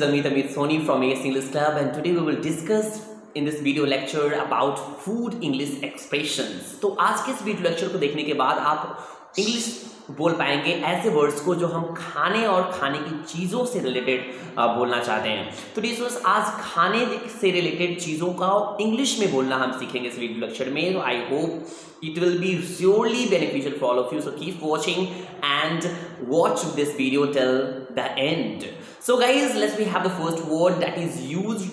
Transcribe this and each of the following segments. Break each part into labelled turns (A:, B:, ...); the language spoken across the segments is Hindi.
A: is Amit Amit Soni from AS English Club, and today we will discuss in this video lecture about food English expressions. तो आज के इस वीडियो लेक्चर को देखने के बाद आप इंग्लिश बोल पाएँगे ऐसे वर्ड्स को जो हम खाने और खाने की चीज़ों से रिलेटेड बोलना चाहते हैं। तो डिस आज खाने से रिलेटेड चीज़ों का इंग्लिश में बोलना हम सीखेंगे इस वीडियो लेक्चर में। तो I hope it will be surely beneficial follow few so keep watching and watch this video till the end end guys let's we have the first word that is use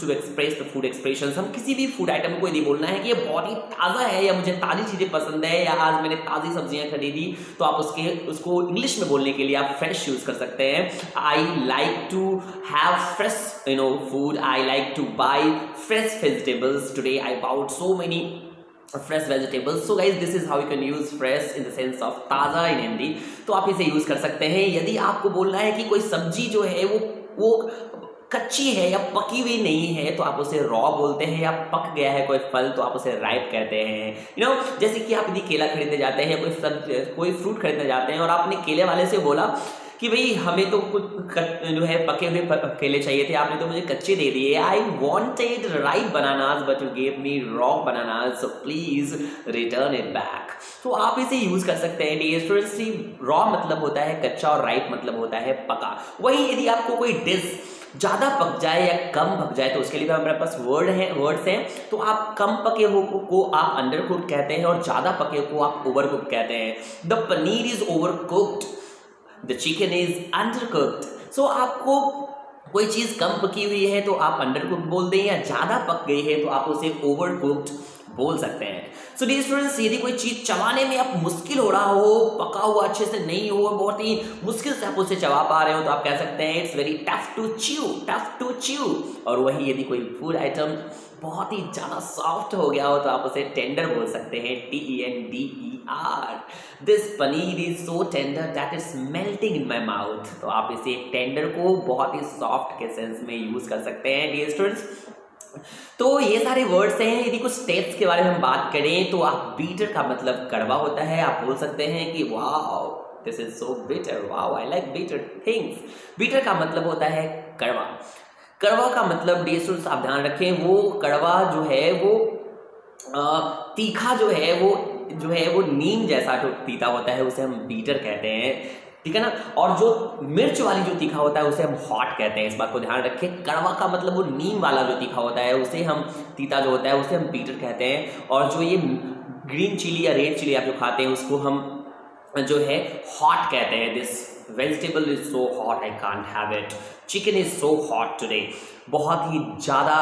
A: to express the food expressions. हम किसी भी फ़ूड आइटम को यदि बोलना है कि ये बहुत ही ताज़ा है या मुझे ताज़ी चीज़ें पसंद है या आज मैंने ताज़ी सब्ज़ियाँ खरीदी तो आप उसके, उसको इंग्लिश में बोलने के लिए आप फ्रेश यूज़ कर सकते हैं। I like to have fresh you know food I like to buy fresh vegetables today I bought so many fresh vegetables so guys this is how you can use fresh in the sense of ताज़ा इन हिंदी तो आप इसे यूज़ कर सकते हैं. यदि आपको बोलना है कि कोई सब्ज़ी जो है वो वो कच्ची है या पकी हुई नहीं है तो आप उसे रॉ बोलते हैं या पक गया है कोई फल तो आप उसे राइप कहते हैं. यू नो जैसे कि आप यदि केला खरीदने जाते हैं, कोई सब कोई फ्रूट खरीदने जाते हैं और आपने केले वाले से बोला कि भाई हमें तो कुछ जो है पके हुए केले चाहिए थे, आपने तो मुझे कच्चे दे दिए। I wanted ripe bananas but you gave me raw bananas so please return it back तो आप इसे यूज़ कर सकते हैं डियर रॉ मतलब होता है, कच्चा और राइट मतलब होता है, पका। वही यदि आपको कोई डिश ज़्यादा पक जाए या कम पक जाए तो उसके लिए हमारे पास वर्ड है वर्ड्स हैं तो आप कम पके हो को आप अंडर कुक कहते हैं और ज़्यादा पके को आप ओवर कुक कहते हैं। The paneer is over cooked the chicken is under cooked so आपको कोई चीज़ कम पकी हुई है तो आप अंडर कुक बोल दें या ज़्यादा पक गई है तो आप उसे ओवर कुक्ड बोल सकते हैं। सो डी स्टूडेंट्स यदि कोई चीज़ चबाने में आप मुश्किल हो रहा हो, पका हुआ, अच्छे से नहीं हो, बहुत ही मुश्किल से आप उसे चबा पा रहे हो तो आप कह सकते हैं it's very tough to chew tough to chew और वही यदि कोई फ़ूड आइटम बहुत ही ज़्यादा सॉफ्ट हो गया हो तो आप उसे टेंडर बोल सकते हैं T E N D E R this paneer is so tender that is melting in my mouth तो आप इसे टेंडर को बहुत ही सॉफ्ट के सेंस में यूज़ कर सकते हैं डियर स्टूडेंट्स तो ये सारे वर्ड्स हैं यदि कुछ स्टेप्स के बारे में हम बात करें तो आप बीटर का मतलब कड़वा होता है। आप बोल सकते हैं कि वाह this is so bitter wow I like bitter things bitter का मतलब होता है कड़वा। कड़वा का मतलब डियर आप ध्यान रखें वो कड़वा जो है वो आ, तीखा जो है वो जो है वो नीम जैसा जो तीता होता है उसे हम बीटर कहते हैं। ठीक है ना? और जो मिर्च वाली जो तीखा होता है, उसे हम हॉट कहते हैं। इस बात को ध्यान रखें। कड़वा का मतलब वो नीम वाला जो तीखा होता है, उसे हम तीता जो होता है, उसे हम बीटर कहते हैं। और जो ये ग्रीन चिली या रेड चिली आप जो खाते हैं, उसको हम जो है हॉट कहते हैं। This vegetable is so hot I can't have it chicken is so hot today बहुत ही ज़्यादा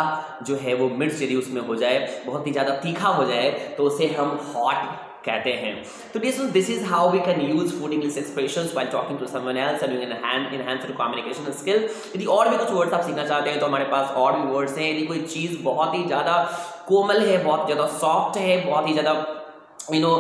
A: जो है वो मिर्च यदि उसमें हो जाए, बहुत ही ज़्यादा तीखा हो जाए तो उसे हम हॉट कहते हैं। तो this this is how we can use food English expression while talking to someone else and your communication skill यदि और भी कुछ वर्ड्स आप सीखना चाहते हैं तो हमारे पास और भी वर्ड्स हैं। यदि कोई चीज़ बहुत ही ज़्यादा कोमल है, बहुत ज़्यादा सॉफ्ट है, बहुत ही ज़्यादा यू नो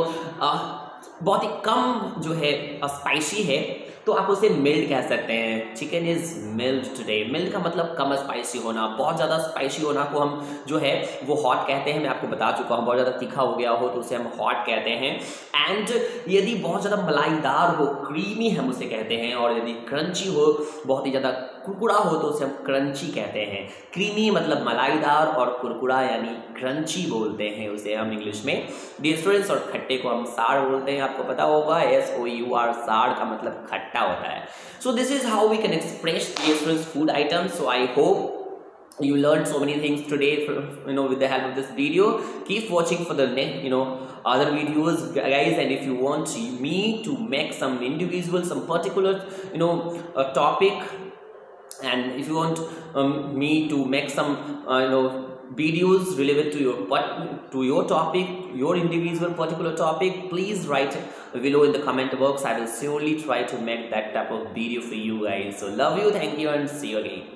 A: बहुत ही कम जो है स्पाइसी है तो आप उसे मिल्ड कह सकते हैं। Chicken is mild today mild का मतलब कम स्पाइसी होना, बहुत ज़्यादा स्पाइसी होना को हम जो है, वो हॉट कहते हैं। मैं आपको बता चुका हूँ, बहुत ज़्यादा तीखा हो गया हो तो उसे हम हॉट कहते हैं। एंड यदि बहुत ज़्यादा मलाईदार हो क्रीमी हम उसे कहते हैं। और यदि क्रंची हो, बहुत ही ज़्यादा कुरकुरा हो तो उसे हम क्रंची कहते हैं। क्रीमी मतलब मलाईदार और कुरकुरा यानी क्रंची बोलते हैं उसे हम इंग्लिश में। डी स्टूडेंट्स और खट्टे को हम साड़ बोलते हैं। आपको पता होगा एस ओ यू आर साड़ का मतलब खट्टा होता है so this is how we can express food items so I hope you learned so many things today from, you know with the help of this video keep watching for the next you know other videos guys and if you want me to make some individual some particular you know a topic and if you want um, me to make some uh, you know videos related to your to your topic your individual particular topic please write below in the comment box. I will surely try to make that type of video for you guys. So love you. Thank you and see you again